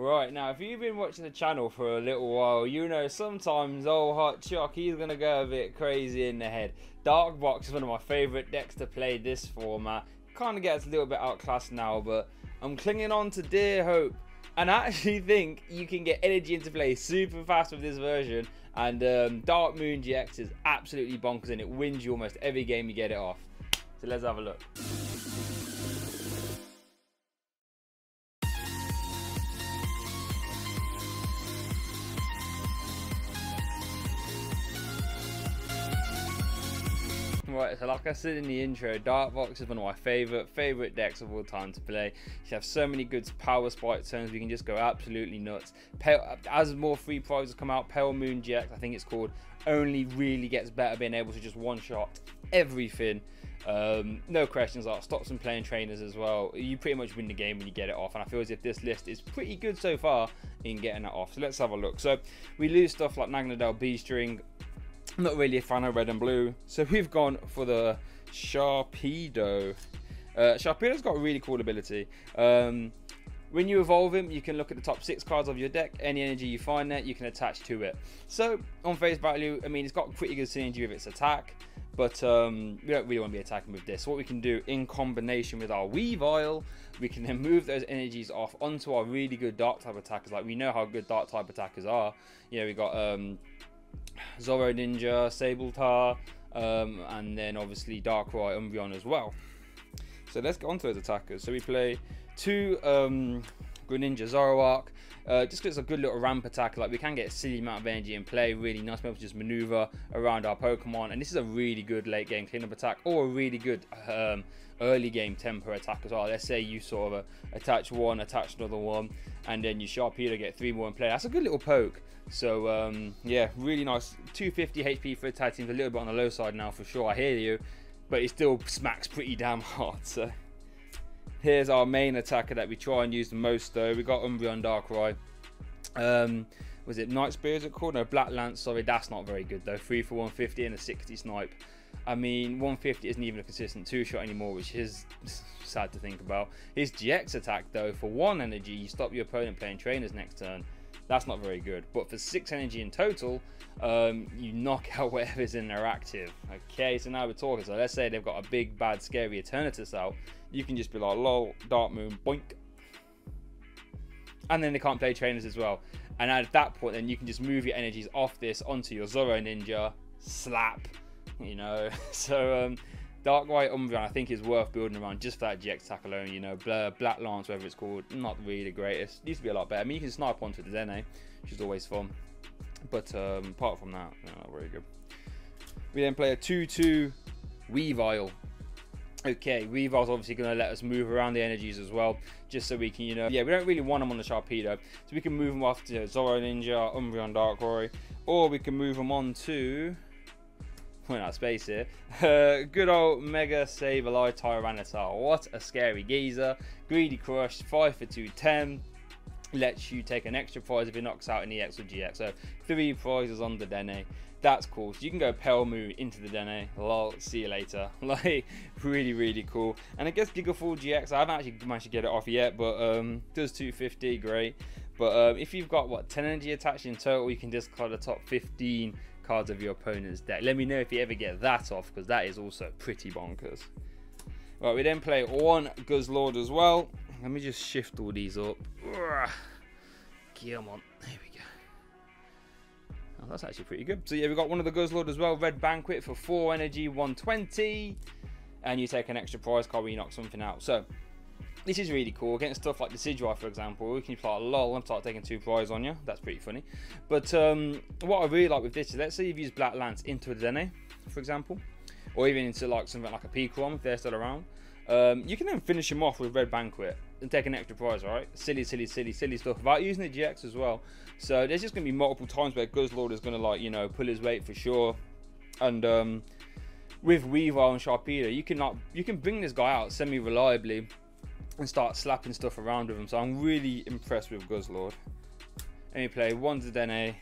Right, now if you've been watching the channel for a little while, you know sometimes old Hot Choc, he's going to go a bit crazy in the head. Dark Box is one of my favourite decks to play this format. Kind of gets a little bit outclassed now, but I'm clinging on to dear hope. And I actually think you can get energy into play super fast with this version. And um, Dark Moon GX is absolutely bonkers and it wins you almost every game you get it off. So let's have a look. Right, so like I said in the intro, Dark Box is one of my favourite, favourite decks of all time to play. You have so many good power spike turns, we can just go absolutely nuts. As more free prizes come out, Pale Moon GX, I think it's called, only really gets better being able to just one-shot everything. Um, no questions asked. Stops and playing trainers as well. You pretty much win the game when you get it off, and I feel as if this list is pretty good so far in getting that off. So let's have a look. So we lose stuff like Naganadel Beast Ring, I'm not really a fan of red and blue. So we've gone for the Sharpedo. Uh, Sharpedo's got a really cool ability. Um, when you evolve him, you can look at the top six cards of your deck. Any energy you find there, you can attach to it. So on face value, I mean, it's got pretty good synergy with its attack, but um, we don't really want to be attacking with this. What we can do in combination with our Weavile, we can then move those energies off onto our really good dark type attackers. Like we know how good dark type attackers are. You know, we got um, Zoro Ninja, Sabletar, um, and then obviously Darkrai, Umbreon as well. So let's get on to those attackers. So we play two um, Greninja Zoroark, uh, just it's a good little ramp attack. Like we can get a silly amount of energy in play, really nice, to just maneuver around our Pokemon. And this is a really good late game cleanup attack, or a really good um, early game tempo attack as well. Let's say you sort of uh, attach one, attach another one, and then you Sharpedo get three more in play. That's a good little poke. So um, yeah, really nice. 250 HP for a tag a little bit on the low side now for sure. I hear you, but it still smacks pretty damn hard. So here's our main attacker that we try and use the most though. We got Umbreon Darkrai. Um, was it Night Spear? Is it called? No, Black Lance. Sorry, that's not very good though. Three for 150 and a 60 snipe. I mean, 150 isn't even a consistent two shot anymore, which is sad to think about. His GX attack though, for one energy, you stop your opponent playing trainers next turn. That's not very good. But for 6 energy in total, um, you knock out whatever's in their active. Okay, so now we're talking. So let's say they've got a big, bad, scary Eternatus out. You can just be like, lol, Dark Moon, boink. And then they can't play trainers as well. And at that point, then you can just move your energies off this onto your Zoro Ninja, slap, you know. so um, Darkrai Umbreon, I think, is worth building around just for that GX attack alone. You know, Blur, Black Lance, whatever it's called, not really the greatest. Used to be a lot better. I mean, you can snipe onto the Dedenne, which is always fun. But um, apart from that, not very good. We then play a 2-2 Weavile. Okay, Weavile's obviously going to let us move around the energies as well, just so we can, you know, yeah, we don't really want them on the Sharpedo, so we can move them off to Zoro Ninja, Umbreon Darkrai, or we can move them on to point out space here. Uh, good old Mega Sableye Tyranitar. What a scary geezer. Greedy Crush, 5 for 210. Lets you take an extra prize if it knocks out an EX or GX. So three prizes on the Dedenne. That's cool. So you can go Moon into the Dedenne. Lol, see you later. Like, really, really cool. And I guess Gigafall GX, I haven't actually managed to get it off yet, but um, does 250, great. But um, if you've got, what, 10 energy attached in total, you can discard the top 15 cards of your opponent's deck. Let me know if you ever get that off, because that is also pretty bonkers. Right, we then play one Guzzlord as well. Let me just shift all these up. Come on, there we go. Oh, that's actually pretty good. So yeah, we've got one of the Guzzlord as well. Red Banquet for 4 energy, 120. And you take an extra prize card when you knock something out. So this is really cool. Against stuff like the Decidueye, for example, we can play a lol and start taking two prizes on you. That's pretty funny. But um, what I really like with this is, let's say you've used Black Lance into a Dedenne, for example, or even into like something like a Pikarom if they're still around. Um, you can then finish him off with Red Banquet and take an extra prize, right? Silly, silly, silly, silly stuff without using the GX as well. So there's just going to be multiple times where Guzzlord is going to like, you know, pull his weight for sure. And um, with Weavile and Sharpedo, you can like, you can bring this guy out semi-reliably and start slapping stuff around with him. So I'm really impressed with Guzzlord. And we play one Dedenne.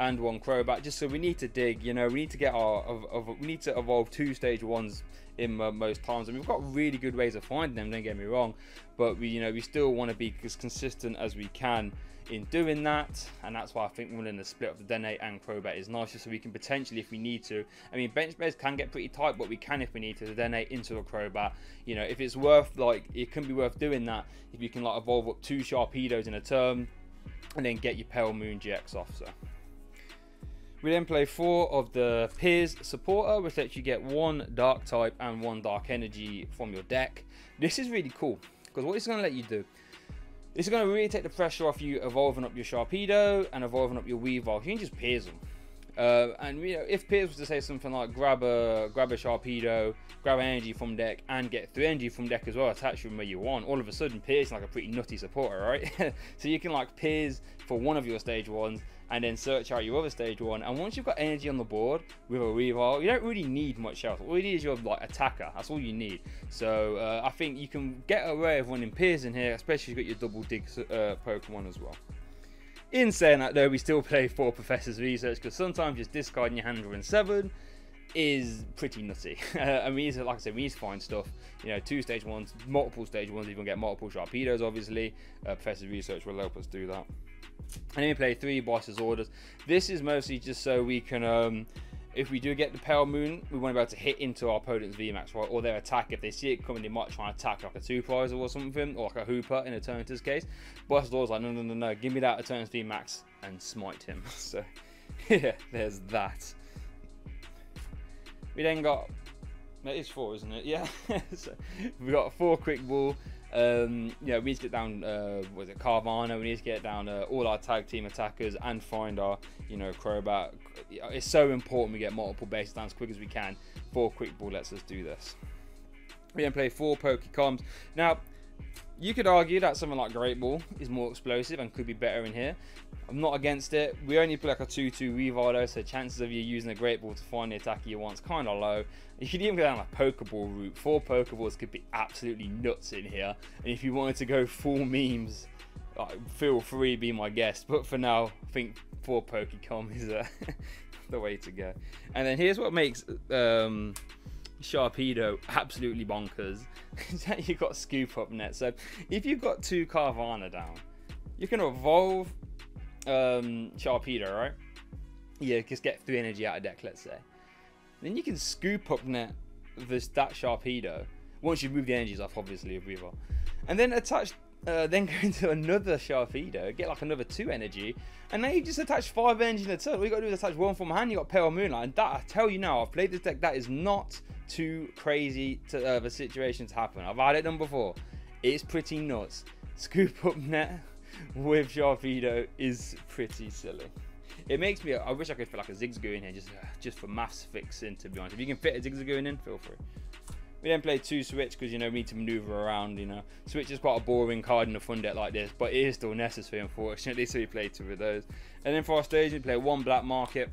And one Crobat. Just so we need to dig, you know, we need to get our, of, of, we need to evolve two stage ones in most times, and we've got really good ways of finding them. Don't get me wrong, but we, you know, we still want to be as consistent as we can in doing that, and that's why I think running the split of the Dedenne and Crobat is nicer, so we can potentially, if we need to, I mean, bench players can get pretty tight, but we can if we need to, the Dedenne into a Crobat You know, if it's worth, like, it can be worth doing that if you can, like, evolve up two Sharpedos in a turn, and then get your Pale Moon GX off, so. We then play four of the Piers supporter, which lets you get one dark type and one dark energy from your deck. This is really cool because what it's going to let you do it's going to really take the pressure off you evolving up your Sharpedo and evolving up your Weavile. You can just Piers them. Uh, and you know, if Piers was to say something like grab a grab a Sharpedo, grab energy from deck, and get three energy from deck as well, attach them where you want, all of a sudden Piers is like a pretty nutty supporter, right? so you can like Piers for one of your stage ones, and then search out your other stage one. And once you've got energy on the board with a Weavile, you don't really need much else. All you need is your like attacker. That's all you need. So uh, I think you can get away with running Piers in here, especially if you've got your double dig uh, Pokemon as well. In saying that though, we still play for Professor's Research because sometimes just discarding your hand in seven is pretty nutty. I mean, like I said, we need to find stuff. You know, two stage ones, multiple stage ones, even get multiple Sharpedos, obviously. Uh, Professor's Research will help us do that. And then we play three bosses orders. This is mostly just so we can um, if we do get the Pale Moon, we want to be able to hit into our opponent's VMAX, right? Or their attack. If they see it coming, they might try and attack like a two prizer or something, or like a Hoopa in Eternatus case. Boss Lord's like, no, no, no, no, give me that Eternus VMAX and smite him. So, yeah, there's that. We then got, it is four, isn't it? Yeah. so, we got four quick ball. Um, you know, we need to get down, uh, was it Carvanha? We need to get down uh, all our tag team attackers and find our, you know, Crobat. It's so important we get multiple base down as quick as we can. Four quick ball lets us do this. We then play four Pokecoms. Now, you could argue that something like Great Ball is more explosive and could be better in here. I'm not against it. We only play like a 2-2 Weavile, so chances of you using a Great Ball to find the attacker you want is kind of low. You could even go down a Pokeball route. Four Pokeballs could be absolutely nuts in here. And if you wanted to go full memes, like, feel free, be my guest. But for now, I think four Pokecom is uh, the way to go. And then here's what makes um, Sharpedo absolutely bonkers. you've got Scoop up net. So if you've got two Carvanha down, you can evolve um, Sharpedo, right? Yeah, just get three energy out of deck, let's say. Then you can scoop up net this that Sharpedo once you move the energies off, obviously, of Weavile, and then attach. Uh, then go into another Sharpedo, get like another two energy, and now you just attach five energy in a turn. All you gotta do is attach one from hand. You got Pale Moonlight, and that I tell you now, I've played this deck. That is not too crazy to uh, the situation to happen. I've had it done before. It's pretty nuts. Scoop up net with Sharpedo is pretty silly. It makes me. I wish I could fit like a Zigzagoon in here, just just for maths fixing. To be honest, if you can fit a Zigzagoon in, feel free. We then play two switch because you know we need to maneuver around. You know, switch is quite a boring card in a fun deck like this, but it is still necessary, unfortunately. So we play two of those. And then for our stage, we play one black market.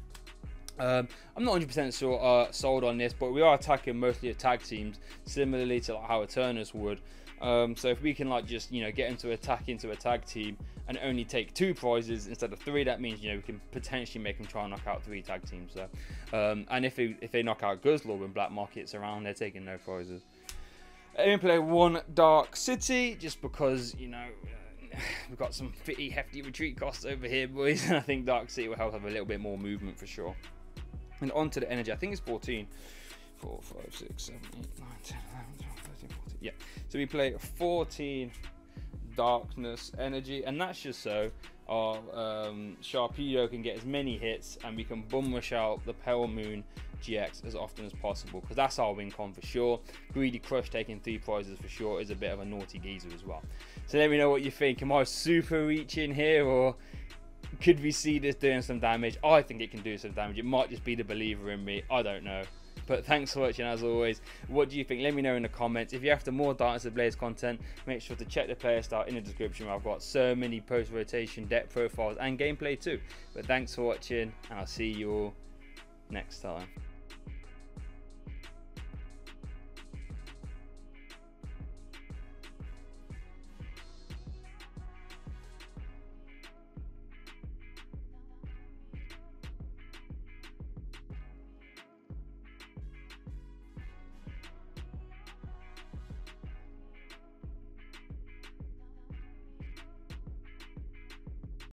Um, I'm not 100% sure, uh, sold on this, but we are attacking mostly a tag teams, similarly to like how Eternus would. Um, so if we can like just you know get into attack into a tag team and only take two prizes instead of three, that means you know we can potentially make them try and knock out three tag teams. So, um, and if they, if they knock out Guzzlord when Black Market's around, they're taking no prizes. I play one Dark City just because you know uh, we've got some pretty hefty retreat costs over here, boys, and I think Dark City will help have a little bit more movement for sure. And onto the energy, I think it's 14. 4, 5, 6, 7, 8, 9, 10, 11, 12, 13, 14. Yeah. So we play 14 darkness energy, and that's just so our um, Sharpedo can get as many hits and we can bum rush out the Pale Moon GX as often as possible because that's our win con for sure. Greedy Crush taking three prizes for sure is a bit of a naughty geezer as well. So let me know what you think. Am I super reaching here or could we see this doing some damage? I think it can do some damage. It might just be the believer in me. I don't know. But thanks for watching as always. What do you think? Let me know in the comments. If you're after more Darkness Ablaze content, make sure to check the player start in the description. I've got so many post rotation deck profiles and gameplay too. But thanks for watching and I'll see you all next time.